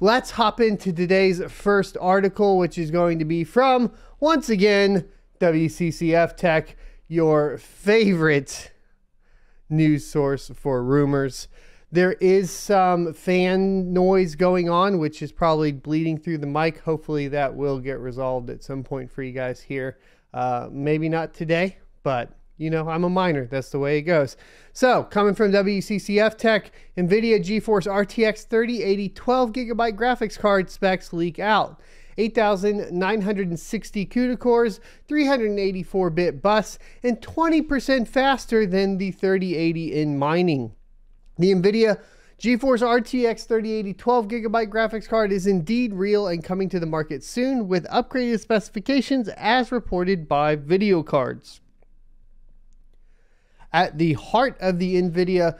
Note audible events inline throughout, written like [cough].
let's hop into today's first article, which is going to be from, once again, WCCF Tech, your favorite news source for rumors. There is some fan noise going on, which is probably bleeding through the mic. Hopefully, that will get resolved at some point for you guys here. Uh, maybe not today, but you know, I'm a miner. That's the way it goes. So, coming from WCCF Tech, NVIDIA GeForce RTX 3080 12 gigabyte graphics card specs leak out. 8,960 CUDA cores, 384 bit bus, and 20% faster than the 3080 in mining. The NVIDIA GeForce RTX 3080 12 gigabyte graphics card is indeed real and coming to the market soon with upgraded specifications as reported by VideoCardz. At the heart of the NVIDIA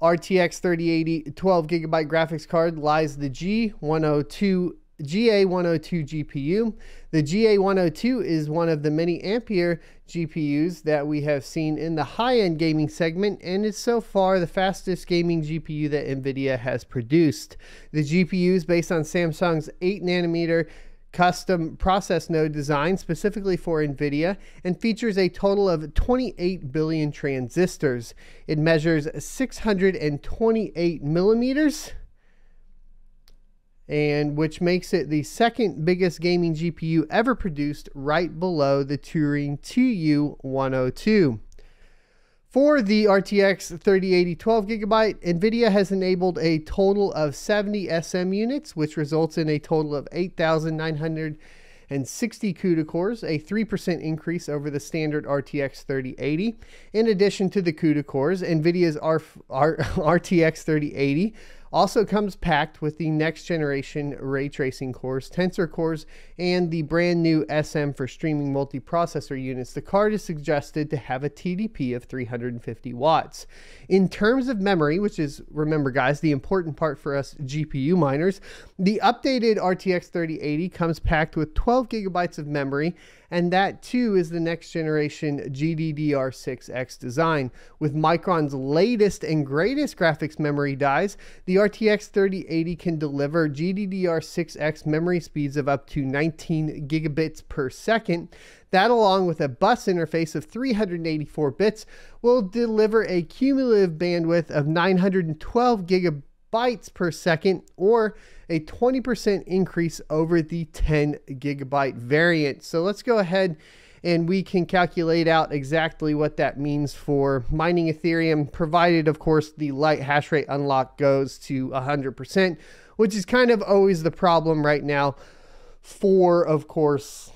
RTX 3080 12 gigabyte graphics card lies the G102 GA102 GPU. The GA102 is one of the many Ampere GPUs that we have seen in the high-end gaming segment and is so far the fastest gaming GPU that NVIDIA has produced. The GPU is based on Samsung's 8 nanometer custom process node designed specifically for NVIDIA and features a total of 28 billion transistors. It measures 628 millimeters and which makes it the second biggest gaming GPU ever produced right below the Turing TU102. For the RTX 3080 12 gigabyte, NVIDIA has enabled a total of 70 SM units, which results in a total of 8,960 CUDA cores, a 3% increase over the standard RTX 3080. In addition to the CUDA cores, NVIDIA's [laughs] RTX 3080 also comes packed with the next generation ray tracing cores, tensor cores, and the brand new SM for streaming multiprocessor units. The card is suggested to have a TDP of 350 watts. In terms of memory, which is, remember guys, the important part for us GPU miners, the updated RTX 3080 comes packed with 12 gigabytes of memory and that too is the next generation GDDR6X design. With Micron's latest and greatest graphics memory dies, the RTX 3080 can deliver GDDR6X memory speeds of up to 19 gigabits per second. That, along with a bus interface of 384 bits, will deliver a cumulative bandwidth of 912 gigabytes per second or a 20% increase over the 10 gigabyte variant. So let's go ahead and we can calculate out exactly what that means for mining Ethereum, provided, of course, the light hash rate unlock goes to 100%, which is kind of always the problem right now for, of course,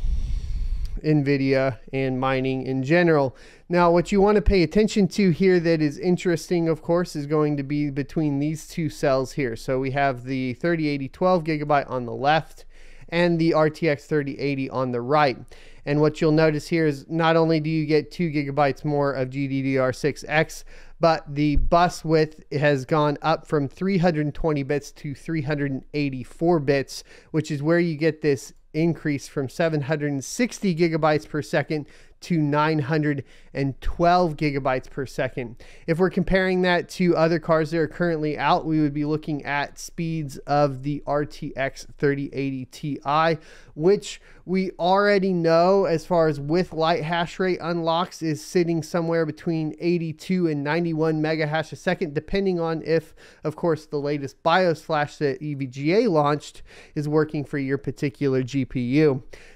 NVIDIA and mining in general. Now, what you want to pay attention to here that is interesting, of course, is going to be between these two cells here. So we have the 3080 12 gigabyte on the left and the RTX 3080 on the right. And what you'll notice here is not only do you get two gigabytes more of GDDR6X, but the bus width has gone up from 320 bits to 384 bits, which is where you get this increase from 760 gigabytes per second to 912 gigabytes per second. If we're comparing that to other cars that are currently out, we would be looking at speeds of the RTX 3080 Ti, which we already know as far as with light hash rate unlocks is sitting somewhere between 82 and 91 mega hash a second, depending on if, of course, the latest BIOS flash that EVGA launched is working for your particular GPU.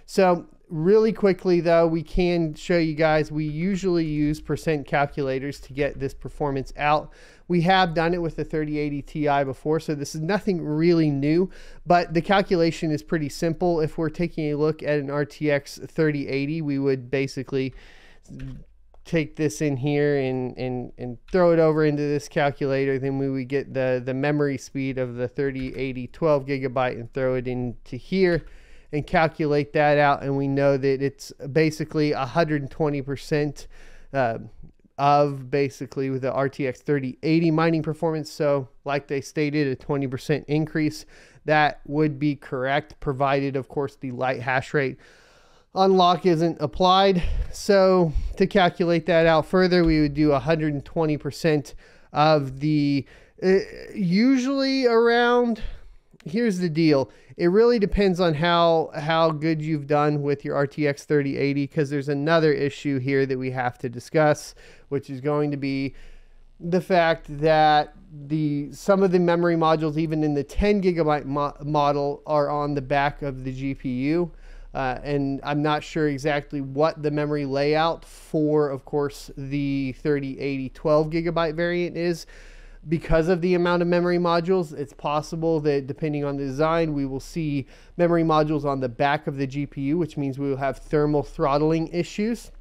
So really quickly though we can show you guys we usually use percent calculators to get this performance out. We have done it with the 3080 ti before so this is nothing really new but the calculation is pretty simple. If we're taking a look at an rtx 3080 we would basically take this in here and, and, and throw it over into this calculator. Then we would get the, the memory speed of the 3080 12 gigabyte and throw it into here and calculate that out, and we know that it's basically 120% uh, of basically with the RTX 3080 mining performance. So, like they stated, a 20% increase. That would be correct, provided, of course, the light hash rate unlock isn't applied. So, to calculate that out further, we would do 120% of the uh, usually around here's the deal. It really depends on how how good you've done with your RTX 3080 because there's another issue here that we have to discuss, which is going to be the fact that the some of the memory modules, even in the 10 gigabyte mo model, are on the back of the GPU. Uh, and I'm not sure exactly what the memory layout for, of course, the 3080 12 gigabyte variant is. Because of the amount of memory modules, it's possible that depending on the design, we will see memory modules on the back of the GPU, which means we will have thermal throttling issues.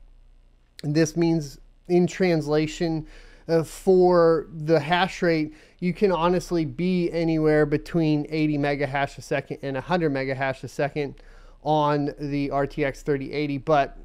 And this means, in translation, uh, for the hash rate, you can honestly be anywhere between 80 mega hash a second and 100 mega hash a second on the RTX 3080. But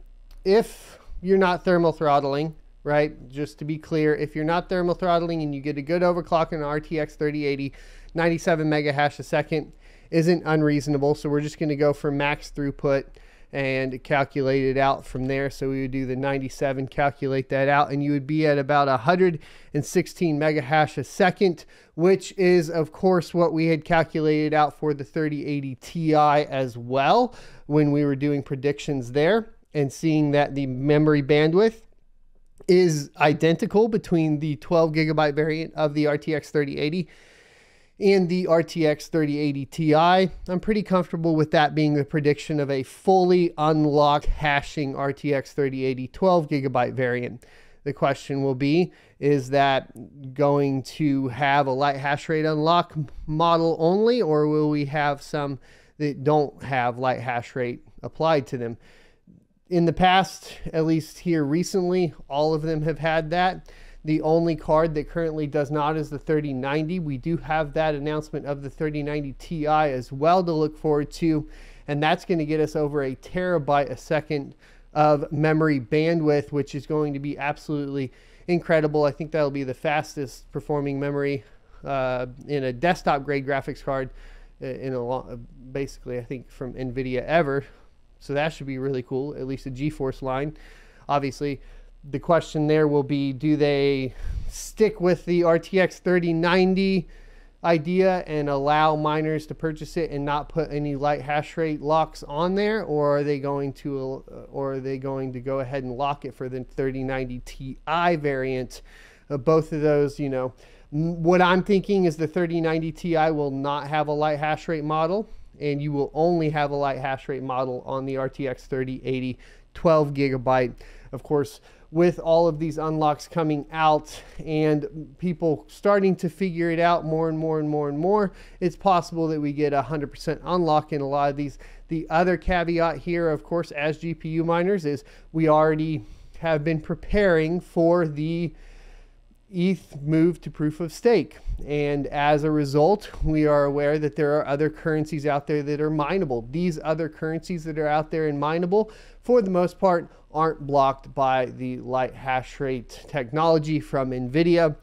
if you're not thermal throttling, right, just to be clear, if you're not thermal throttling and you get a good overclock in an RTX 3080, 97 mega hash a second isn't unreasonable. So we're just going to go for max throughput and calculate it out from there. So we would do the 97, calculate that out, and you would be at about 116 mega hash a second, which is, of course, what we had calculated out for the 3080 Ti as well when we were doing predictions there and seeing that the memory bandwidth is identical between the 12 gigabyte variant of the RTX 3080 and the RTX 3080 Ti. I'm pretty comfortable with that being the prediction of a fully unlocked hashing RTX 3080 12 gigabyte variant. The question will be, is that going to have a light hash rate unlock model only, or will we have some that don't have light hash rate applied to them? In the past, at least here recently, all of them have had that. The only card that currently does not is the 3090. We do have that announcement of the 3090 Ti as well to look forward to, and that's going to get us over a terabyte a second of memory bandwidth, which is going to be absolutely incredible. I think that'll be the fastest performing memory uh, in a desktop grade graphics card uh, in a basically I think from Nvidia ever. So that should be really cool. At least a GeForce line, obviously the question there will be do they stick with the RTX 3090 idea and allow miners to purchase it and not put any light hash rate locks on there? Or are they going to uh, or are they going to go ahead and lock it for the 3090 Ti variant? Uh, both of those you know what I'm thinking is the 3090 Ti will not have a light hash rate model and you will only have a light hash rate model on the RTX 3080 12 gigabyte of course with all of these unlocks coming out and people starting to figure it out more and more and more and more, it's possible that we get a 100% unlock in a lot of these. The other caveat here, of course, as GPU miners is we already have been preparing for the ETH moved to proof of stake. And as a result, we are aware that there are other currencies out there that are mineable. These other currencies that are out there and mineable, for the most part, aren't blocked by the light hash rate technology from NVIDIA,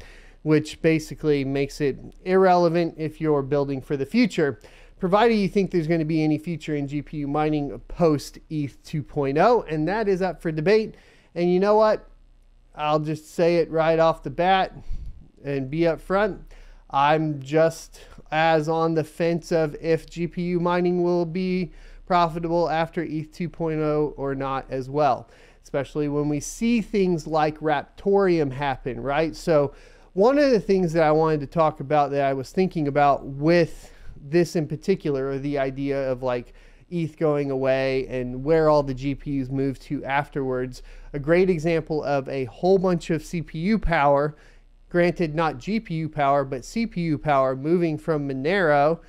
which basically makes it irrelevant if you're building for the future. Provided you think there's going to be any future in GPU mining post ETH 2.0, and that is up for debate. And you know what? I'll just say it right off the bat and be upfront. I'm just as on the fence of if GPU mining will be profitable after ETH 2.0 or not as well, especially when we see things like Raptoreum happen, right? So, one of the things that I wanted to talk about that I was thinking about with this in particular, or the idea of like ETH going away and where all the GPUs move to afterwards. A great example of a whole bunch of CPU power, granted not GPU power, but CPU power moving from Monero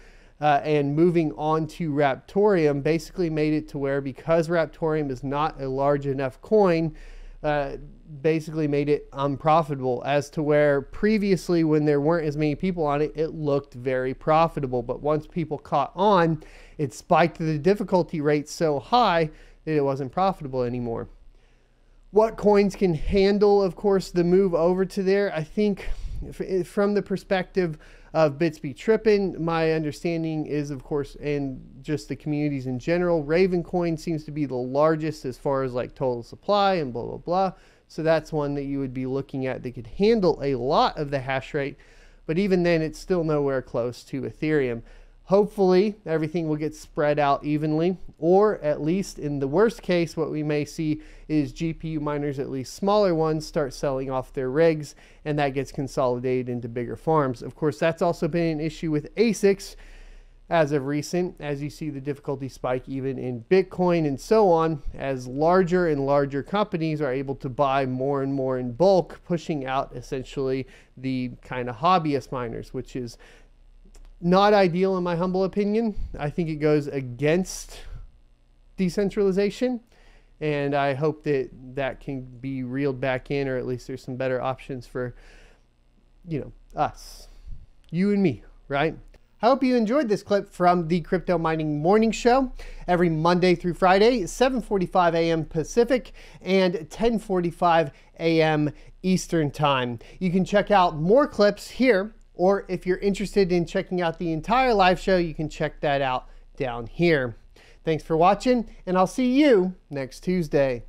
uh, and moving on to Raptoreum basically made it to where because Raptoreum is not a large enough coin, uh, basically made it unprofitable as to where previously when there weren't as many people on it it looked very profitable but once people caught on it spiked the difficulty rate so high that it wasn't profitable anymore what coins can handle of course the move over to there i think eh, from the perspective of BitsBeTrippin, my understanding is, of course, and just the communities in general, Ravencoin seems to be the largest as far as like total supply and blah, blah, blah. So that's one that you would be looking at that could handle a lot of the hash rate. But even then, it's still nowhere close to Ethereum. Hopefully, everything will get spread out evenly, or at least in the worst case, what we may see is GPU miners, at least smaller ones, start selling off their rigs, and that gets consolidated into bigger farms. Of course, that's also been an issue with ASICs as of recent, as you see the difficulty spike even in Bitcoin and so on, as larger and larger companies are able to buy more and more in bulk, pushing out essentially the kind of hobbyist miners, which is not ideal in my humble opinion. I think it goes against decentralization. And I hope that that can be reeled back in, or at least there's some better options for, you know, us, you and me, right? I hope you enjoyed this clip from the Crypto Mining Morning Show every Monday through Friday, 7:45 a.m. Pacific and 10:45 a.m. Eastern Time. You can check out more clips here, or if you're interested in checking out the entire live show, you can check that out down here. Thanks for watching, and I'll see you next Tuesday.